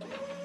you